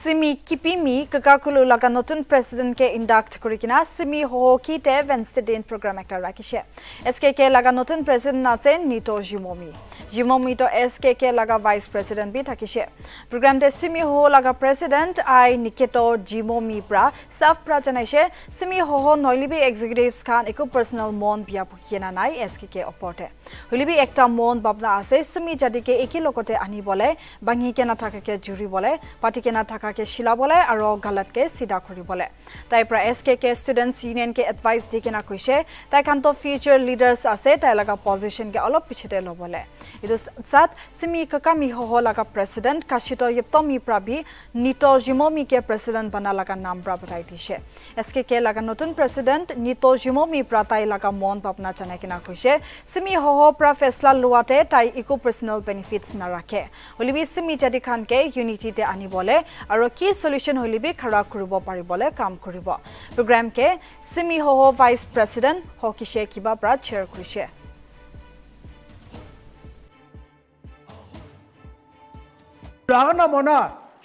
Simi Kipimi kakakulu laga notun president ke induct kurikina Simi hoki te Wednesday program ekta rakishe. SKK laga notun president ase Nito Jimomi. Jimomi to SKK laga vice president bi thakishe. Program te Simi ho laga president I Niketo Jimomi pra saf pra janaishe Simi ho noilibi executives khan eku personal mon bia pukiena nai SKK oporte. Hulibi ekta mon babna ase Simi jadike eki lokote ani bole bangi ke na thakake juri bole থাকাকে শিলাবলে আৰু গালতকে চিধা কৰিবলে তাইৰ পৰা S K K students ইউনিয়নকে advice দি কিনা কৈছে তাই খান্ত ফিউচাৰ লিডাৰ্ছ আছে তাই লগা পজিশ্যনকে অলপ পিছতে ল'বলে। এইটো চাত চিমি কাকামি সহ লগা প্ৰেচিডেণ্ট কাশিত ইপ্তমি প্ৰাবি নিত জিমমিকে প্ৰেচিডেণ্ট বনা লগা নাম পৰা বতাই দিছে। এছ কে কে লগা নতুন প্ৰেচিডেণ্ট নিত জিমমি পৰা তাই লগা মন ভাৱনা জনাই কিনা কৈছে চিমি সহ পৰা ফেচলা লোৱাতে তাই একো পাৰ্চনেল বেনিফিটছ নাৰাখে। হলিবি চিমি জাদি খানকে ইউনিটিতে আনিবলে আৰু আৰু কি সলিউশন হলিবি খৰা কৰিব পাৰিবলে কাম কৰিব। প্ৰগ্ৰাম কে সিমি হহ ভাইস প্ৰেসিডেন্ট হকিশে কিবা পৰা শ্বেয়াৰ কৰিছে। লাগন মনা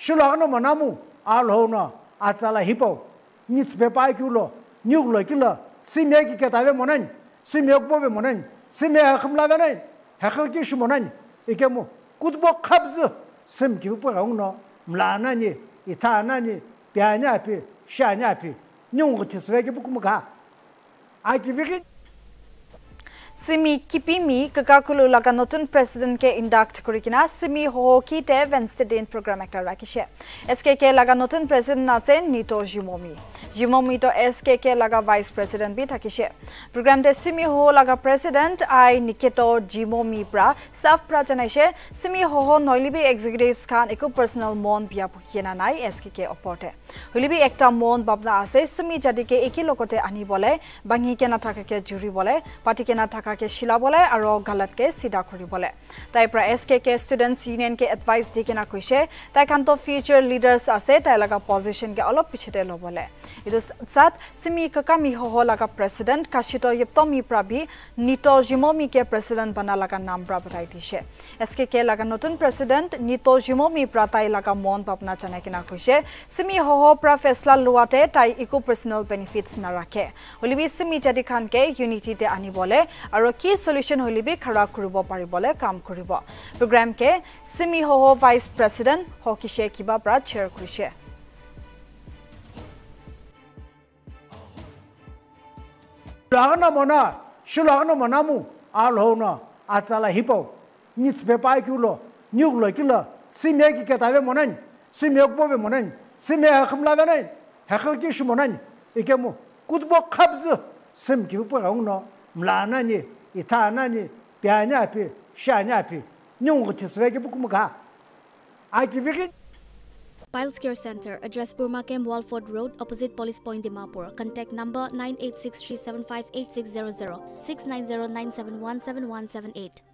শুলাগন মনামু আল হও না আচালা হিপ নিচ বেপাই কিউল নিউক লৈ কিল সিমে কি কেতাবে মনেন সিমে কবে মনেন সিমে হেখম লাগে নাই হেখল কি সুমনেন একে মু কুতব খাবজ সিম কি পৰাং না। mlānāni, itānāni, pyañāpi, shāñāpi, nyōngu tisvayagi bukumu kā. Āki vīgī Simi Kipimi kakakulu laga notun president ke induct kurikina Simi hoki te Wednesday program ekta rakishe. SKK laga notun president ase Nito Jimomi. Jimomi to SKK laga vice president bi thakishe. Program te Simi ho laga president I Niketo Jimomi pra saf pra janaishe Simi ho ho noilibi executives khan eku personal mon bia pukiena nai SKK oporte. Hulibi ekta mon babna ase Simi jadike eki lokote ani bole bangi ke na thakake juri bole party ke na thaka থাকাকে শিলাবলে আৰু গালতকে চিধা কৰিবলে তাইৰ পৰা S K K students ইউনিয়নকে advice দি কিনা কৈছে তাই খান্ত ফিউচাৰ লিডাৰ্ছ আছে তাই লগা পজিশ্যনকে অলপ পিছতে ল'বলে এইটো চাত চিমি কাকামি সহ লগা প্ৰেচিডেণ্ট কাশিত ইপ্তমি প্ৰাবি নিত জিমমিকে প্ৰেচিডেণ্ট বনা লগা নাম পৰা বতাই দিছে। এছ কে কে লগা নতুন প্ৰেচিডেণ্ট নিত জিমমি পৰা তাই লগা মন ভাৱনা জনাই কিনা কৈছে চিমি সহ পৰা ফেচলা লোৱাতে তাই একো পাৰ্চনেল বেনিফিটছ নাৰাখে। হলিবি চিমি জাদি খানকে ইউনিটিতে আনিবলে আৰু আৰক্ষী সলিউশ্যন হলিবি খাৰা কৰিব পাৰিবলে কাম কৰিব। প্ৰগ্ৰামকে চিমি হহ ভাইচ প্ৰেচিডেণ্ট হকিছে কিবা পৰা শ্বেয়াৰ কৰিছে। লাগন মনা শুলাগন মনামু আল হ না আচালা হিপ নিচ বে পাই কিউল নিউক লৈ কিল চিমে কি কেতাবে মনেন চিমে ববে মনেন চিমে হেখম লাগে নাই হেখল কি সুমনেন একে মু কুতব খাবজ চিম কি পাওঁ ন। mlanani itanani pianapi nyungu nyungti svegi Aki akivigi Piles Care Center, address Burmakem Walford Road, opposite Police Point, Dimapur. Contact number 9863758600 6909717178.